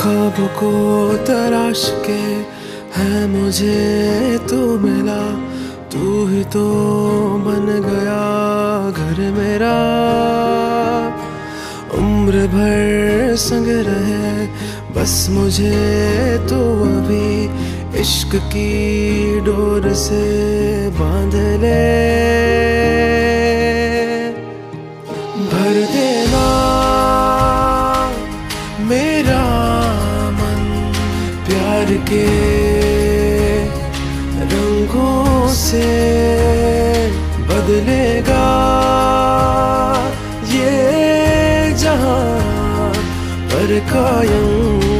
ख्वाब को तराश के है मुझे तू मिला। तू ही तो बन गया घर मेरा। उम्र भर संग रहे, बस मुझे तो अभी इश्क की डोर से बाँध ले। प्यार के रंगों से बदलेगा। ये जहाँ पर कायम